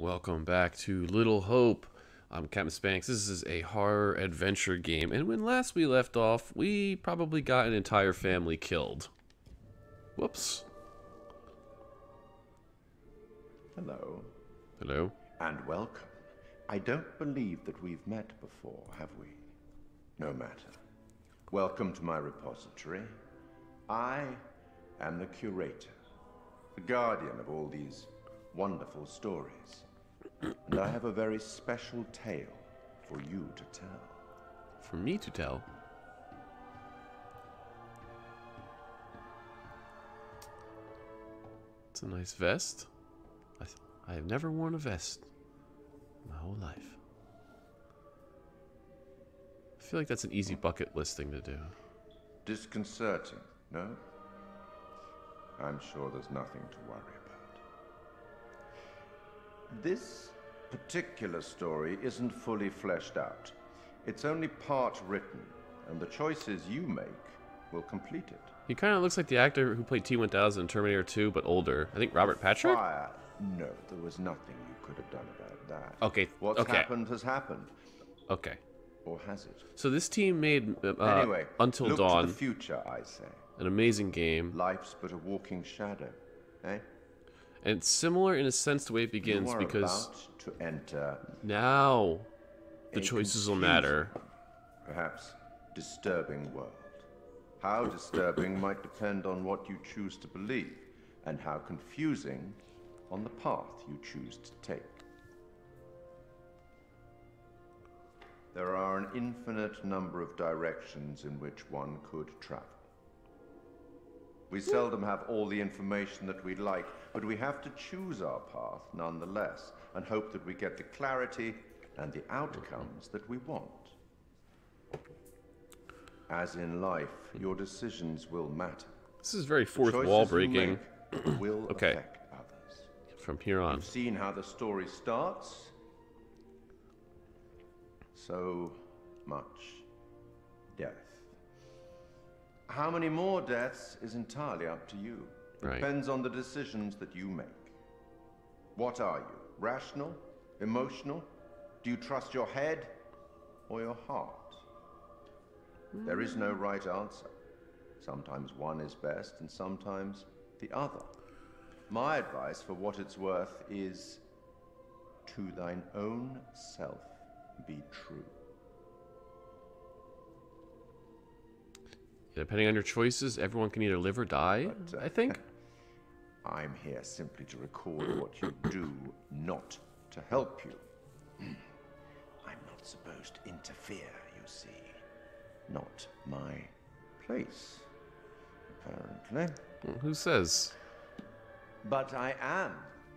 Welcome back to Little Hope. I'm Captain Spandex. This is a horror adventure game, and when last we left off, we probably got an entire family killed. Whoops. Hello, Hello? and welcome. I don't believe that we've met before, have we? No matter. Welcome to my repository. I am the curator, the guardian of all these wonderful stories. And I have a very special tale for you to tell. For me to tell. It's a nice vest. I, I have never worn a vest my whole life. I feel like that's an easy bucket list thing to do. Disconcerting, no? I'm sure there's nothing to worry about. This particular story isn't fully fleshed out. It's only part written, and the choices you make will complete it. He kind of looks like the actor who played T-1000 in Terminator 2, but older. I think Robert Patrick? Fire. No, there was nothing you could have done about that. Okay, What's okay. happened has happened. Okay. Or has it? So this team made uh, anyway, Until look Dawn, to the future, I say. an amazing game. Life's but a walking shadow, eh? And it's similar in a sense to the way it begins because to enter now the choices will matter. Perhaps disturbing world. How disturbing might depend on what you choose to believe, and how confusing on the path you choose to take. There are an infinite number of directions in which one could travel. We seldom have all the information that we'd like, but we have to choose our path nonetheless and hope that we get the clarity and the outcomes that we want. As in life, your decisions will matter. This is very fourth wall breaking will Okay. affect others. from here on. You've seen how the story starts. So much death. How many more deaths is entirely up to you. It Right. Depends on the decisions that you make. What are you? Rational? Emotional? Do you trust your head or your heart? There is no mm. right answer. Sometimes one is best and sometimes the other. My advice, for what it's worth, is to thine own self be true. Depending on your choices, everyone can either live or die. But, uh, I think. I'm here simply to record what you do, not to help you. I'm not supposed to interfere, you see. Not my place, apparently. Who says? But I am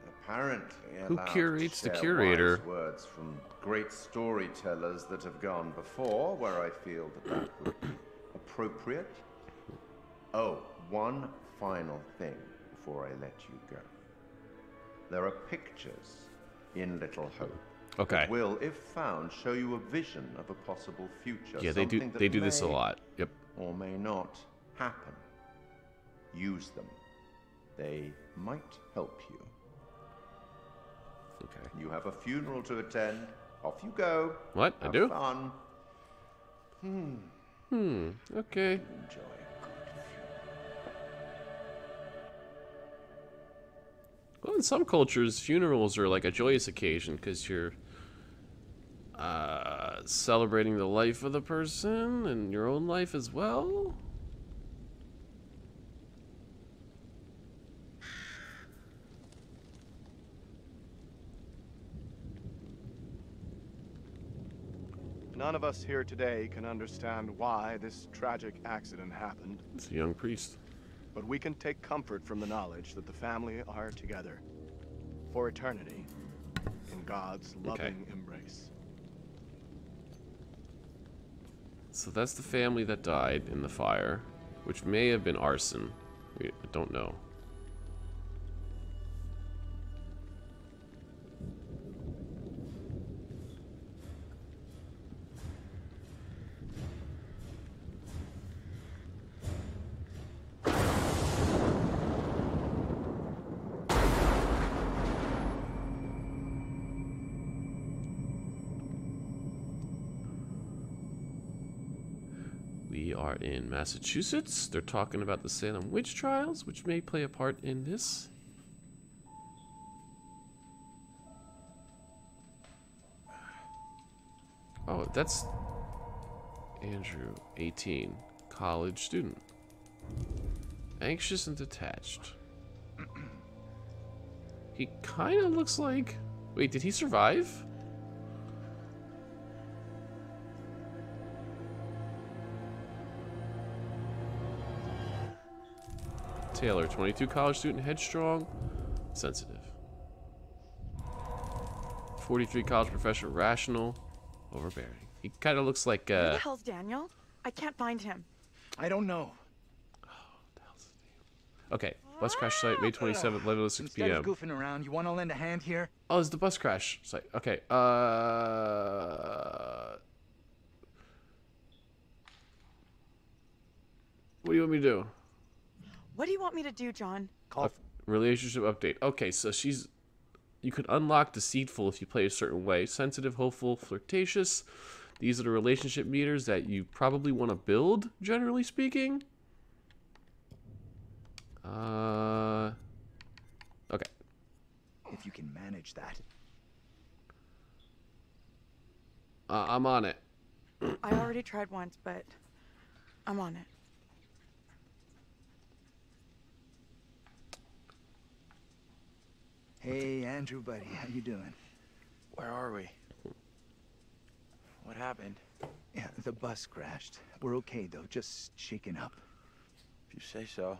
apparently Who curates the curator? words from great storytellers that have gone before, where I feel that that would be appropriate. Oh, one final thing before I let you go. There are pictures in Little Hope. Okay. will, if found, show you a vision of a possible future. Yeah, they do. They do this a lot. Yep. or may not happen. Use them. They might help you. Okay. You have a funeral to attend. Off you go. What? I do? Fun. Hmm. Okay. Enjoy good Well, in some cultures, funerals are like a joyous occasion because you're uh, celebrating the life of the person and your own life as well. None of us here today can understand why this tragic accident happened, It's a young priest. but we can take comfort from the knowledge that the family are together for eternity in God's loving embrace. So that's the family that died in the fire, which may have been arson. We don't know. Are in Massachusetts. They're talking about the Salem witch trials, which may play a part in this. Oh, that's Andrew, 18, college student. Anxious and detached. He kind of looks like... Wait, did he survive? Taylor, 22, college student, headstrong, sensitive. 43, college professor, rational, overbearing. He kind of looks like, Where uh... the hell's Daniel? I can't find him. I don't know. Oh, the hell's name? Okay, bus crash site, May 27th, 11 to 6 Instead of goofing around, you want to lend a hand here? Oh, it's the bus crash site. Okay, uh... What do you want me to do? What do you want me to do, John? Call. Relationship update. Okay, so she's. You can unlock deceitful if you play a certain way. Sensitive, hopeful, flirtatious. These are the relationship meters that you probably want to build, generally speaking. Uh. Okay. If you can manage that. Uh, I'm on it. I already tried once, but I'm on it. Hey, Andrew, buddy, how you doing? Where are we? What happened? Yeah, the bus crashed. We're okay, though, just shaken up. If you say so.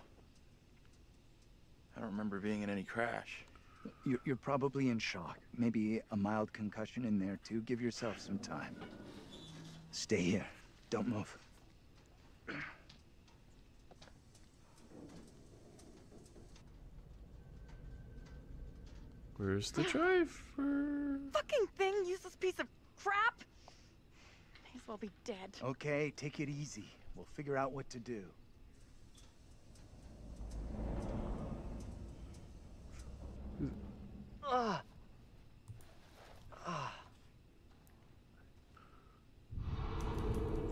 I don't remember being in any crash. You're, you're probably in shock. Maybe a mild concussion in there, too. Give yourself some time. Stay here. Don't move. Where's the driver? Fucking thing, useless piece of crap! May as well be dead. Okay, take it easy. We'll figure out what to do.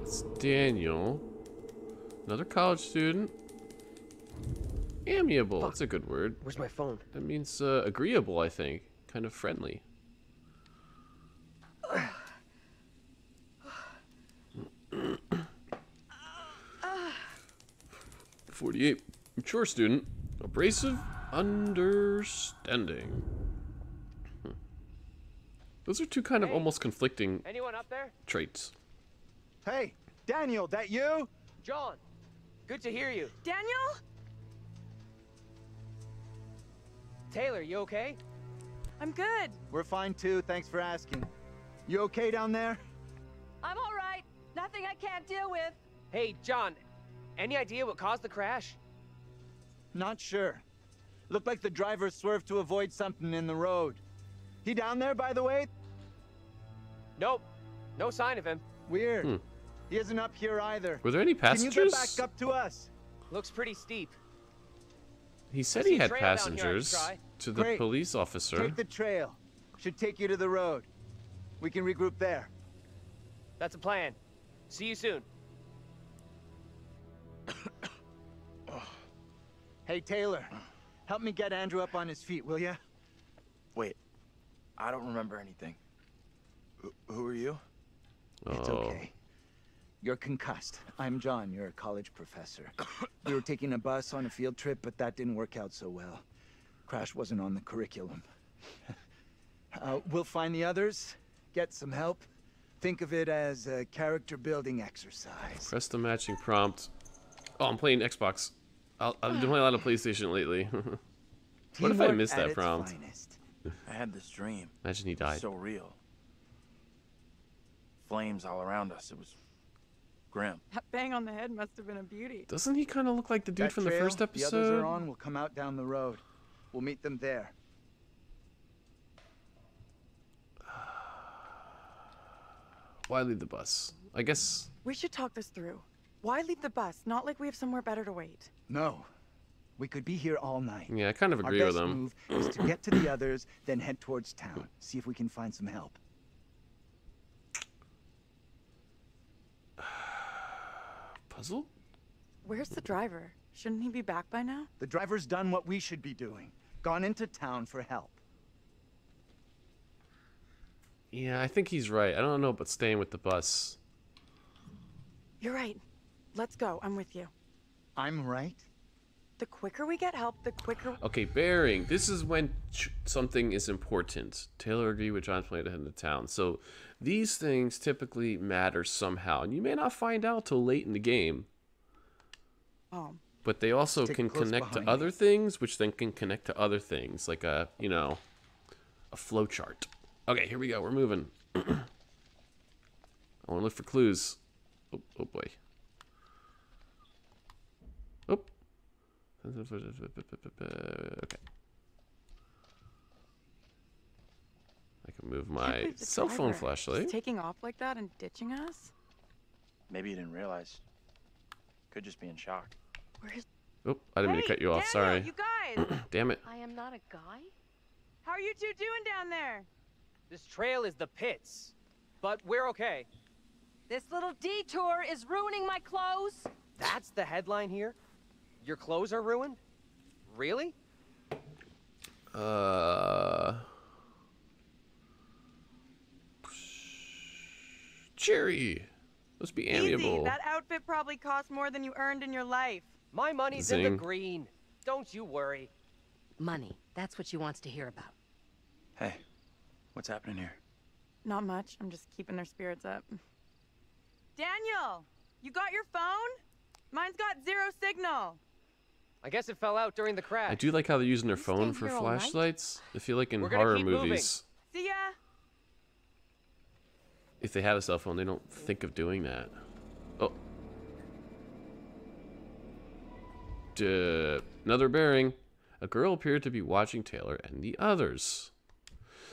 It's Daniel. Another college student. Amiable. That's a good word. Where's my phone? That means uh, agreeable, I think. Kind of friendly. Forty-eight. Mature student. Abrasive. Understanding. Hmm. Those are two kind of Hey. almost conflicting Anyone up there? traits. Hey, Daniel, that you? John, good to hear you. Daniel? Taylor, you okay? I'm good. We're fine, too. Thanks for asking. You okay down there? I'm all right. Nothing I can't deal with. Hey, John, any idea what caused the crash? Not sure. Looked like the driver swerved to avoid something in the road. He down there, by the way? Nope, no sign of him. Weird. Hmm. He isn't up here either. Were there any passengers? Can you passengers? get back up to us? Looks pretty steep. He said he had trail here passengers to the Great. police officer. Take the trail. Should take you to the road. We can regroup there. That's a plan. See you soon. Hey, Taylor. Help me get Andrew up on his feet, will ya? Wait, I don't remember anything. Who, who are you? It's Oh. Okay. You're concussed. I'm John. You're a college professor. we were taking a bus on a field trip, but that didn't work out so well. Crash wasn't on the curriculum. uh, we'll find the others, get some help. Think of it as a character building exercise. Press the matching prompt. Oh, I'm playing Xbox. I'll, I've been playing a lot of PlayStation lately. What if I Teamwork missed that prompt? finest. I had this dream. Imagine he died. So real. Flames all around us. It was grim. That bang on the head must have been a beauty. Doesn't he kind of look like the dude That from the trail first The others are on. We'll come out down the road. We'll meet them there. Why leave the bus? I guess We should talk this through. Why leave the bus? Not like we have somewhere better to wait. No. We could be here all night. yeah, I kind of Our agree best with him. move is to get to the others, then head towards town. See if we can find some help. Puzzle? Where's the driver? Shouldn't he be back by now? The driver's done what we should be doing. Gone into town for help. Yeah, I think he's right. I don't know about staying with the bus. You're right. Let's go. I'm with you. I'm right. The quicker we get help, the quicker. Okay, bearing. This is when ch- something is important. Taylor agreed with John's plan to head into town. So these things typically matter somehow, and you may not find out till late in the game. Oh, But they also can connect to behind other things, which then can connect to other things, like a you know, a flow chart. Okay, here we go. We're moving. I want to look for clues. Oh, oh boy. Oh. Okay. I can move my cell phone driver is flashlight. taking off like that and ditching us. Maybe you didn't realize. Could just be in shock. Where's? Oh, I didn't mean to cut you off. Daniel, Sorry. You guys, Damn it. I am not a guy? how are you two doing down there? This trail is the pits. But we're okay. This little detour is ruining my clothes. That's the headline here? Your clothes are ruined? Really? Uh. Cherry. Let's be Easy. amiable. That outfit probably cost more than you earned in your life. My money's in the green. Don't you worry. Money. That's what she wants to hear about. Hey, what's happening here? Not much. I'm just keeping their spirits up. Daniel, you got your phone? Mine's got zero signal. I guess it fell out during the crash. I do like how they're using their You phone for here all night? flashlights. I feel like in We're gonna horror keep moving. movies, See ya. if they have a cell phone, they don't think of doing that. Oh. Duh. Another bearing. A girl appeared to be watching Taylor and the others.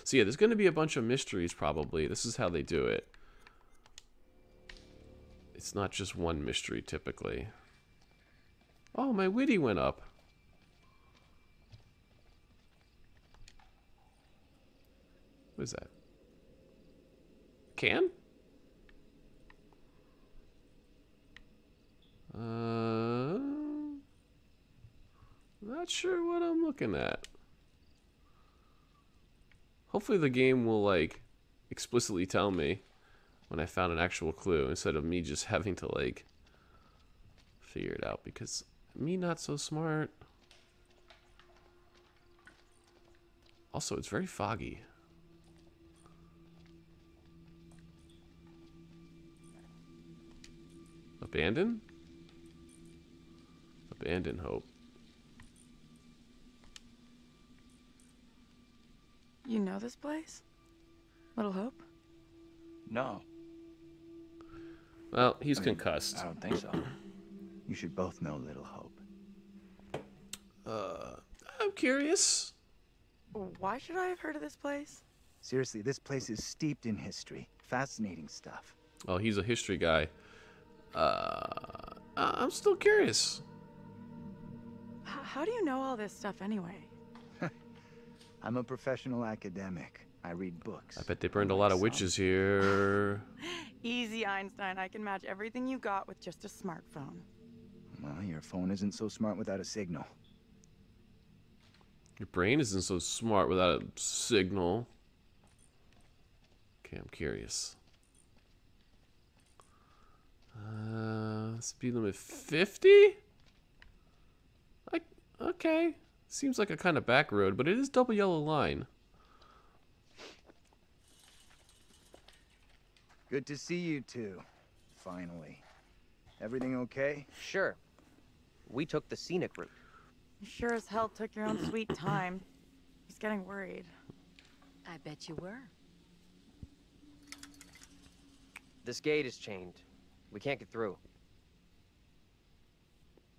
So yeah, there's going to be a bunch of mysteries probably. This is how they do it. It's not just one mystery typically. Oh, my witty went up. What is that? Can? Uh, not sure what I'm looking at. Hopefully the game will like explicitly tell me when I found an actual clue instead of me just having to like figure it out because me not so smart. Also, it's very foggy. Abandon? Abandon hope. You know this place? Little Hope? No, Well, he's I mean, concussed. I don't think so. You should both know Little Hope. Uh, I'm curious. Why should I have heard of this place? Seriously, this place is steeped in history. Fascinating stuff. Oh, he's a history guy. Uh, I- I'm still curious. How do you know all this stuff anyway? I'm a professional academic. I read books. I bet they burned a lot of witches here. Easy, Einstein. I can match everything you got with just a smartphone. Well, your phone isn't so smart without a signal. Your brain isn't so smart without a signal. Okay, I'm curious. Uh, speed limit 50? Like, okay. Seems like a kind of back road, but it is double yellow line. Good to see you two. Finally. Everything okay? Sure. We took the scenic route. You sure as hell took your own sweet time. He's getting worried. I bet you were. This gate is chained. We can't get through.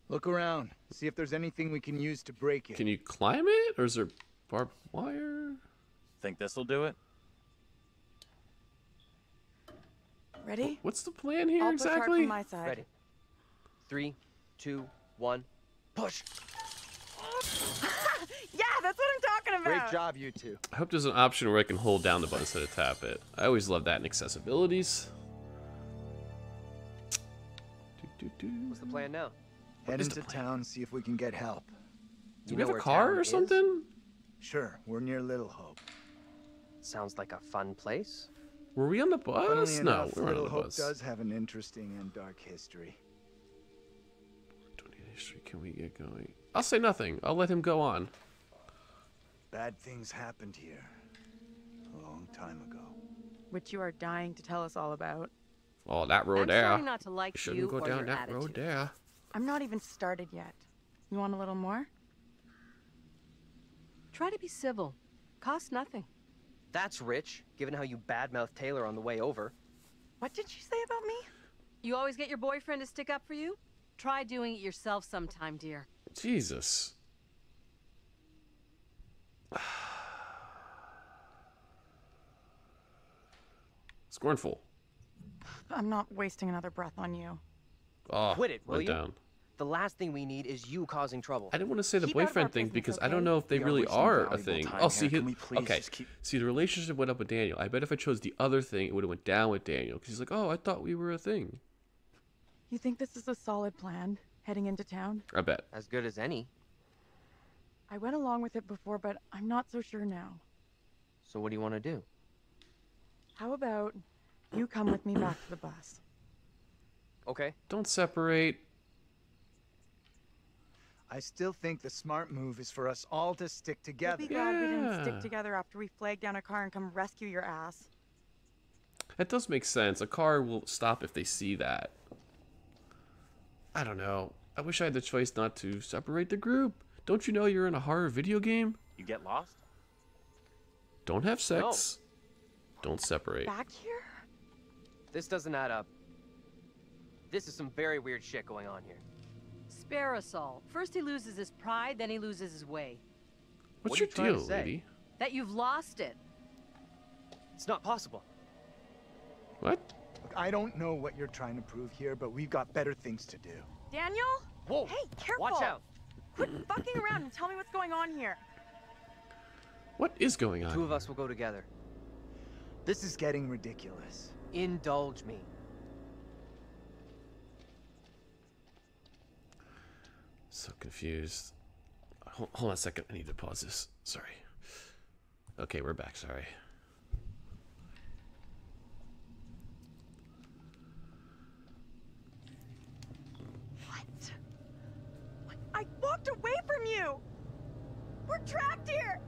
Look around. See if there's anything we can use to break it. Can you climb it, or is there barbed wire? Think this'll do it? Ready? What's the plan here I'll push hard exactly? from my side. Ready. Three, two, one, push. Yeah, that's what I'm talking about. Great job, you two. I hope there's an option where I can hold down the button instead of tap it. I always love that in accessibilities. Do, do. What's the plan now? Head into the plan? town, see if we can get help. Do You we know have a car or is? something? Sure, we're near Little Hope. Sounds like a fun place. Were we on the Funnily bus? No, enough, we weren't on Little Hope bus. does have an interesting and dark history. 28th can we get going? I'll say nothing. I'll let him go on. Bad things happened here a long time ago. Which you are dying to tell us all about. Oh, that road I'm there. trying not to like Shouldn't you go or down your that road attitude. there. I'm not even started yet. You want a little more? Try to be civil. Costs nothing. That's rich, given how you badmouthed Taylor on the way over. What did you say about me? You always get your boyfriend to stick up for you? Try doing it yourself sometime, dear. Jesus. Scornful. I'm not wasting another breath on you. Oh, Quit it, will you? down. The last thing we need is you causing trouble. I didn't want to say the Keep out of our boyfriend thing business, because I don't know if they We really wasting are a thing. time Oh, see, here. he- Can we please okay. keep- See, the relationship went up with Daniel. I bet if I chose the other thing, it would have went down with Daniel because he's like, oh, I thought we were a thing. You think this is a solid plan, heading into town? I bet. As good as any. I went along with it before, but I'm not so sure now. So what do you want to do? How about you come with me back to the bus? Okay. Don't separate. I still think the smart move is for us all to stick You'll together. be glad we didn't stick together after we flagged down a car and come rescue your ass. That does make sense. A car will stop if they see that. I don't know. I wish I had the choice not to separate the group. Don't you know you're in a horror video game? You get lost? Don't have sex. Don't separate. Back here? This doesn't add up. This is some very weird shit going on here. Spare us all. First he loses his pride, then he loses his way. What's What your you trying to deal, say? lady? That you've lost it. It's not possible. What? Look, I don't know what you're trying to prove here, but we've got better things to do. Daniel? Whoa! Hey, careful! Watch out! Quit fucking around and tell me what's going on here. What is going on? Two of us will go together. This is getting ridiculous. Indulge me. So confused. Hold, hold on a second. I need to pause this. Sorry. Okay, we're back. Sorry. What? I walked away from you! We're trapped here!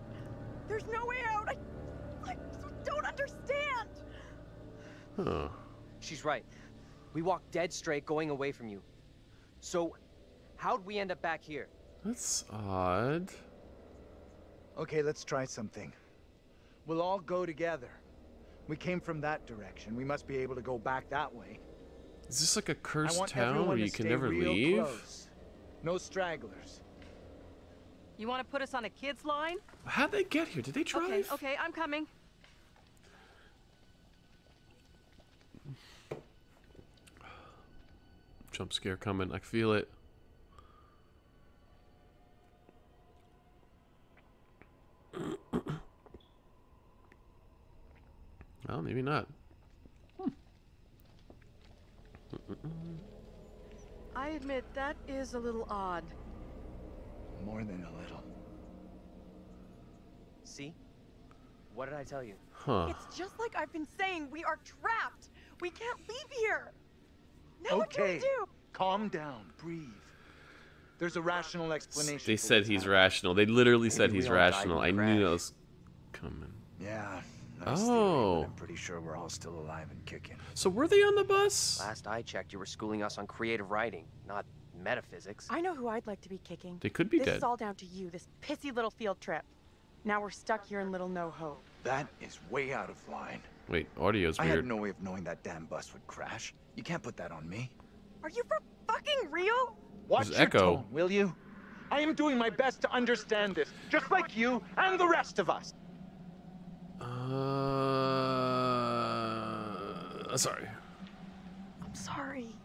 There's no way out! I, I don't understand! Huh. She's right. We walked dead straight going away from you. So, how'd we end up back here? That's odd. Okay, let's try something. We'll all go together. We came from that direction. We must be able to go back that way. Is this like a cursed town where to you can never leave? close. No stragglers. You want to put us on a kid's line? How'd they get here? Did they drive? Okay, okay, I'm coming. Jump scare coming. I feel it. well, maybe not. Hmm. I admit that is a little odd. More than a little. See? What did I tell you? Huh. It's just like I've been saying, we are trapped! We can't leave here! Now what do we okay. do? Calm down. Breathe. There's a rational explanation. They said he's happening. rational. They literally said he's we all died in rational. the I knew that was coming. Yeah. Nice Oh. but I'm pretty sure we're all still alive and kicking. So were they on the bus? Last I checked, you were schooling us on creative writing, not metaphysics. I know who I'd like to be kicking. They could be this dead. is all down to you, this pissy little field trip. Now we're stuck here in Little No Hope. That is way out of line. Wait, audio's weird. I had no way of knowing that damn bus would crash. You can't put that on me. Are you for fucking real? Watch There's your echo. tone, will you? I am doing my best to understand this, just like you and the rest of us. Uh, sorry. I'm sorry.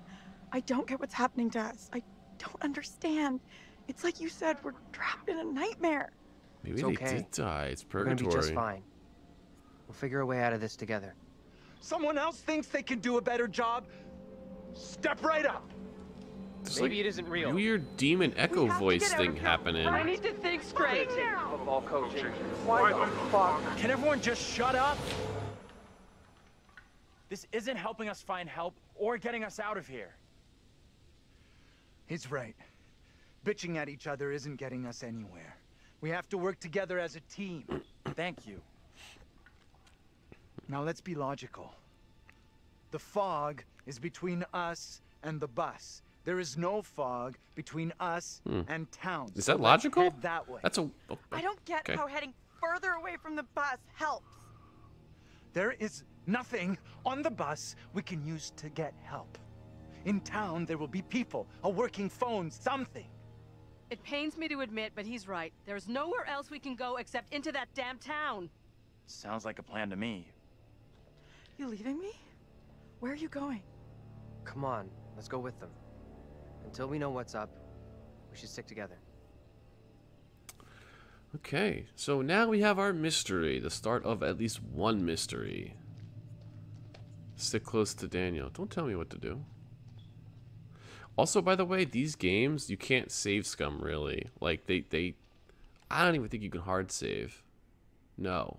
I don't get what's happening to us. I don't understand. It's like you said, we're trapped in a nightmare. Maybe It's they did die. It's purgatory. We're gonna be just fine. We'll figure a way out of this together. Someone else thinks they can do a better job? Step right up. There's Maybe like it isn't real. Weird demon echo have voice thing happening. I need to think straight. Football coaching. Why the fuck? Can everyone just shut up? This isn't helping us find help or getting us out of here. He's right. Bitching at each other isn't getting us anywhere. We have to work together as a team. Thank you. Now let's be logical. The fog is between us and the bus. There is no fog between us hmm. and town. Is that let's logical? head that way. That's a. oh, I don't get okay. how heading further away from the bus helps. There is nothing on the bus we can use to get help. In town, there will be people, a working phone, something. It pains me to admit, but he's right. There's nowhere else we can go except into that damn town. Sounds like a plan to me. You leaving me? Where are you going? Come on, let's go with them. Until we know what's up, we should stick together. Okay, so now we have our mystery, the start of at least one mystery. Stick close to Daniel. Don't tell me what to do. Also, by the way, these games, you can't save scum, really. Like, they, they... I don't even think you can hard save. No.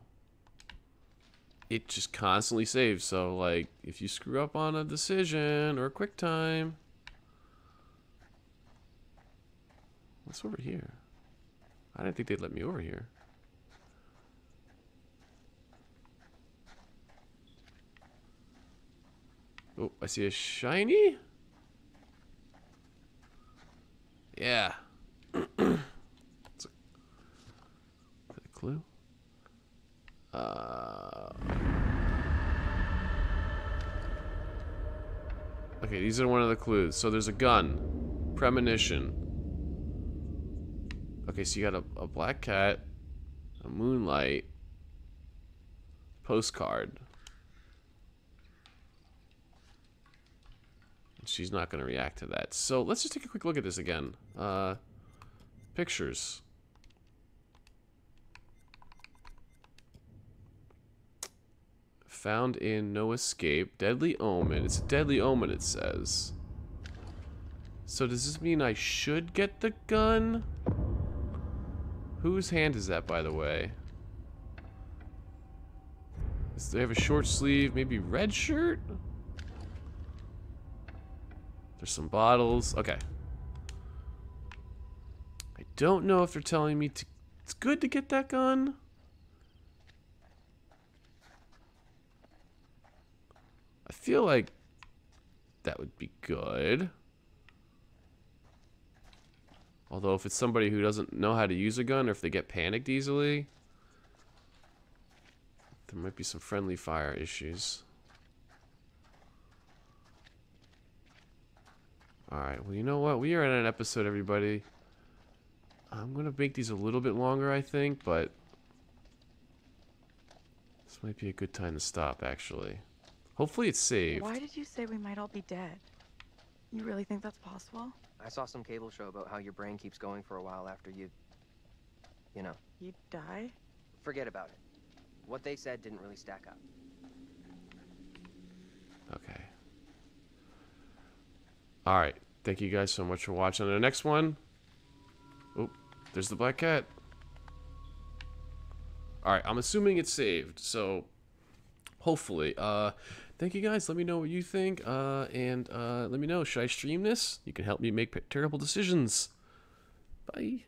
It just constantly saves, so, like, if you screw up on a decision or a quick time... What's over here? I didn't think they'd let me over here. Oh, I see a shiny. Yeah. It's a, a clue? Uh. Okay, these are one of the clues. So there's a gun, premonition. Okay, so you got a, a black cat, a moonlight, postcard. She's not going to react to that. So let's just take a quick look at this again. Uh, pictures. Found in No Escape. Deadly Omen. It's a deadly omen, it says. So does this mean I should get the gun? Whose hand is that, by the way? Does they have a short sleeve, maybe red shirt? There's some bottles. Okay. I don't know if they're telling me to, it's good to get that gun. I feel like that would be good. Although if it's somebody who doesn't know how to use a gun or if they get panicked easily, there might be some friendly fire issues. Alright, well you know what? We are at an episode, everybody. I'm going to make these a little bit longer, I think, but... This might be a good time to stop, actually. Hopefully it's saved. Why did you say we might all be dead? You really think that's possible? I saw some cable show about how your brain keeps going for a while after you. You know, You die? forget about it. What they said didn't really stack up. Okay. Alright. Thank you guys so much for watching. The next one... Oh, there's the black cat. Alright, I'm assuming it's saved, so... Hopefully. Uh, thank you guys. Let me know what you think. Uh, and uh, let me know, should I stream this? You can help me make terrible decisions. Bye.